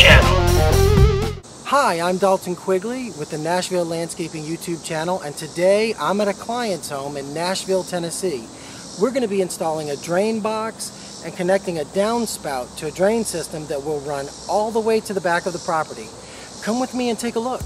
channel. Hi, I'm Dalton Quigley with the Nashville Landscaping YouTube channel and today I'm at a client's home in Nashville, Tennessee. We're going to be installing a drain box and connecting a downspout to a drain system that will run all the way to the back of the property. Come with me and take a look.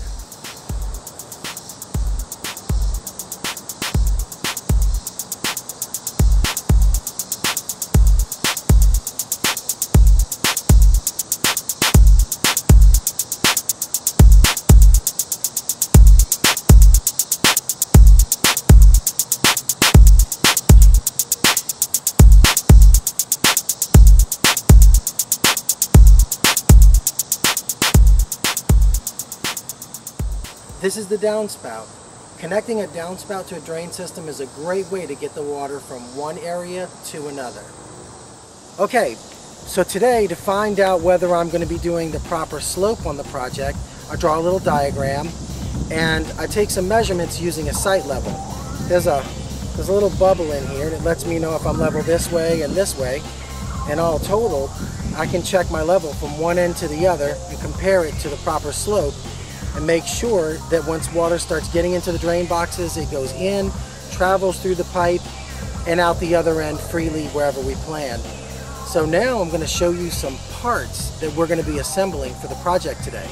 This is the downspout. Connecting a downspout to a drain system is a great way to get the water from one area to another. Okay, so today to find out whether I'm going to be doing the proper slope on the project, I draw a little diagram and I take some measurements using a sight level. There's a, there's a little bubble in here that lets me know if I'm level this way and this way. And all total, I can check my level from one end to the other and compare it to the proper slope and make sure that once water starts getting into the drain boxes, it goes in, travels through the pipe, and out the other end freely wherever we plan. So now I'm going to show you some parts that we're going to be assembling for the project today.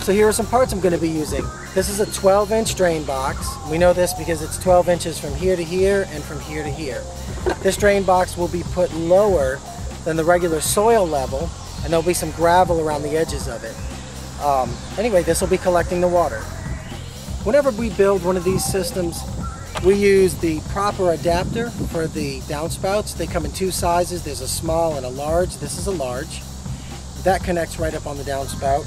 So here are some parts I'm going to be using. This is a 12 inch drain box. We know this because it's 12 inches from here to here and from here to here. This drain box will be put lower than the regular soil level and there'll be some gravel around the edges of it. Um, anyway, this will be collecting the water. Whenever we build one of these systems, we use the proper adapter for the downspouts. They come in two sizes. There's a small and a large. This is a large. That connects right up on the downspout.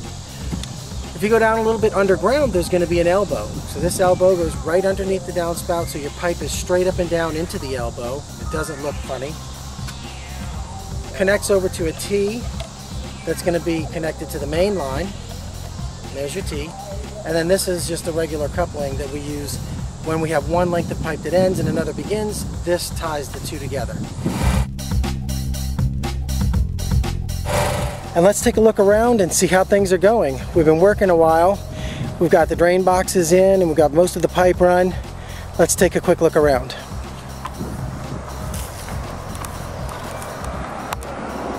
If you go down a little bit underground, there's going to be an elbow. So this elbow goes right underneath the downspout so your pipe is straight up and down into the elbow. It doesn't look funny. Connects over to a T that's going to be connected to the main line. There's your T. And then this is just a regular coupling that we use when we have one length of pipe that ends and another begins. This ties the two together. And let's take a look around and see how things are going. We've been working a while. We've got the drain boxes in and we've got most of the pipe run. Let's take a quick look around.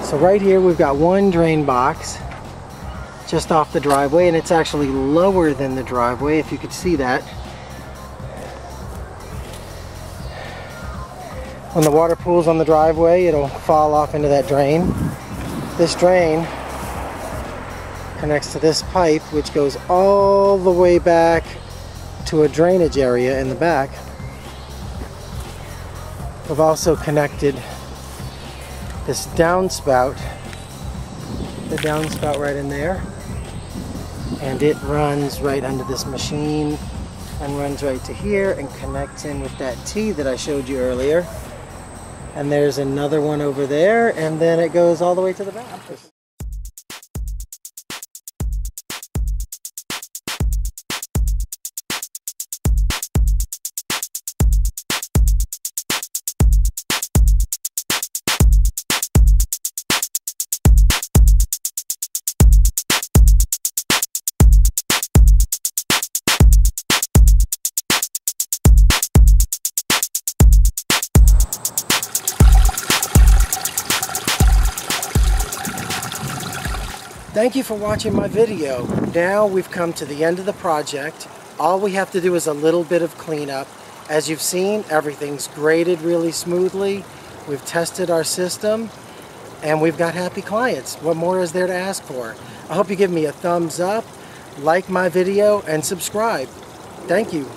So right here we've got one drain box just off the driveway and it's actually lower than the driveway if you could see that. When the water pools on the driveway it'll fall off into that drain. This drain connects to this pipe which goes all the way back to a drainage area in the back. We've also connected this downspout, the downspout right in there and it runs right under this machine and runs right to here and connects in with that T that I showed you earlier and there's another one over there and then it goes all the way to the back. Thank you for watching my video. Now we've come to the end of the project. All we have to do is a little bit of cleanup. As you've seen, everything's graded really smoothly. We've tested our system and we've got happy clients. What more is there to ask for? I hope you give me a thumbs up, like my video, and subscribe. Thank you.